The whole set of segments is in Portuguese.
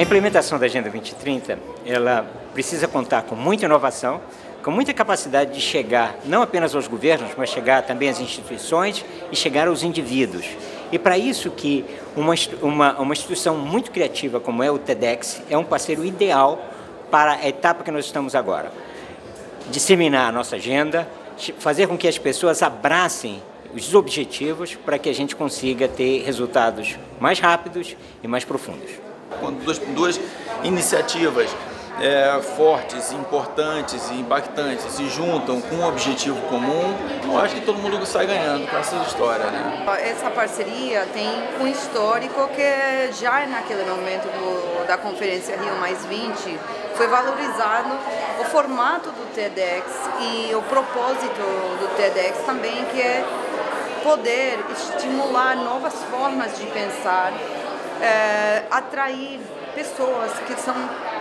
implementação da Agenda 2030, ela precisa contar com muita inovação, com muita capacidade de chegar não apenas aos governos, mas chegar também às instituições e chegar aos indivíduos. E para isso que uma, uma, uma instituição muito criativa como é o TEDx é um parceiro ideal para a etapa que nós estamos agora. Disseminar a nossa agenda, fazer com que as pessoas abracem os objetivos para que a gente consiga ter resultados mais rápidos e mais profundos. Quando duas, duas iniciativas é, fortes, importantes e impactantes se juntam com um objetivo comum, eu acho que todo mundo sai ganhando com essa história. Né? Essa parceria tem um histórico que já naquele momento do, da Conferência Rio Mais 20 foi valorizado o formato do TEDx e o propósito do TEDx também, que é poder estimular novas formas de pensar, é, atrair pessoas que são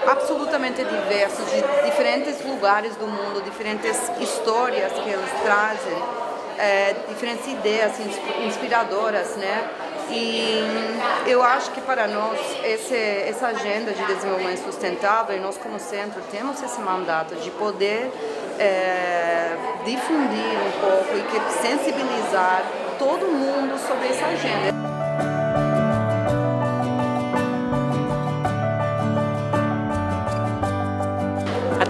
absolutamente diversas, de diferentes lugares do mundo, diferentes histórias que eles trazem, é, diferentes ideias inspiradoras, né? E eu acho que para nós esse, essa agenda de desenvolvimento sustentável, nós como centro temos esse mandato de poder é, difundir um pouco e sensibilizar todo mundo sobre essa agenda.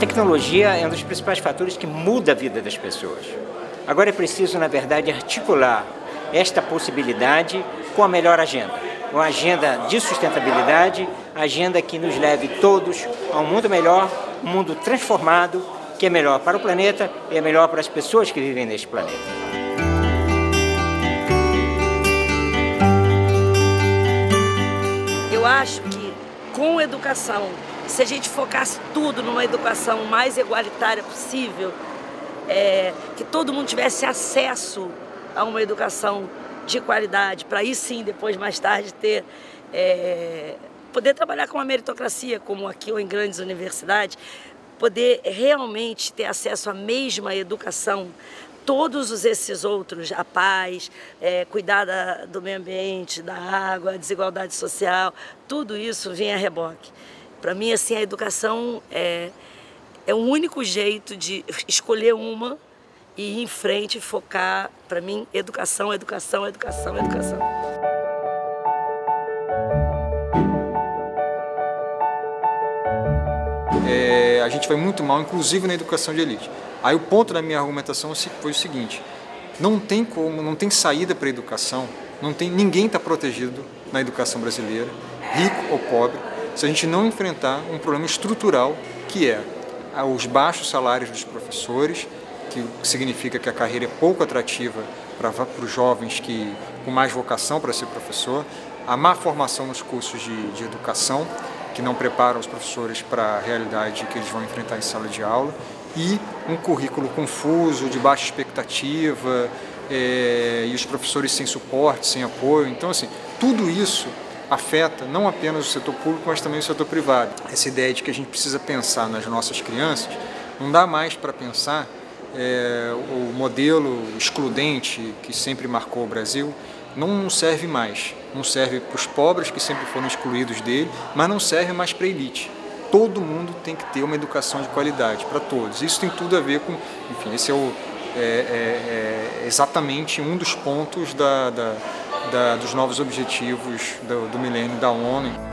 Tecnologia é um dos principais fatores que muda a vida das pessoas. Agora é preciso, na verdade, articular esta possibilidade com a melhor agenda. Uma agenda de sustentabilidade, agenda que nos leve todos a um mundo melhor, um mundo transformado, que é melhor para o planeta e é melhor para as pessoas que vivem neste planeta. Eu acho que com educação se a gente focasse tudo numa educação mais igualitária possível, é, que todo mundo tivesse acesso a uma educação de qualidade, para aí sim, depois, mais tarde, ter. É, poder trabalhar com a meritocracia, como aqui ou em grandes universidades, poder realmente ter acesso à mesma educação, todos esses outros, a paz, é, cuidar da, do meio ambiente, da água, a desigualdade social, tudo isso vinha a reboque. Para mim, assim, a educação é, é o único jeito de escolher uma e ir em frente, focar. Para mim, educação, educação, educação, educação. É, a gente vai muito mal, inclusive na educação de elite. Aí o ponto da minha argumentação foi o seguinte: não tem como, não tem saída para a educação, não tem ninguém está protegido na educação brasileira, rico ou pobre se a gente não enfrentar um problema estrutural que é os baixos salários dos professores, que significa que a carreira é pouco atrativa para, para os jovens que com mais vocação para ser professor, a má formação nos cursos de, de educação, que não preparam os professores para a realidade que eles vão enfrentar em sala de aula, e um currículo confuso, de baixa expectativa, é, e os professores sem suporte, sem apoio. Então, assim, tudo isso afeta não apenas o setor público, mas também o setor privado. Essa ideia de que a gente precisa pensar nas nossas crianças, não dá mais para pensar é, o modelo excludente que sempre marcou o Brasil, não serve mais. Não serve para os pobres que sempre foram excluídos dele, mas não serve mais para a elite. Todo mundo tem que ter uma educação de qualidade, para todos. Isso tem tudo a ver com, enfim, esse é, o, é, é, é exatamente um dos pontos da, da da, dos novos objetivos do, do milênio da ONU.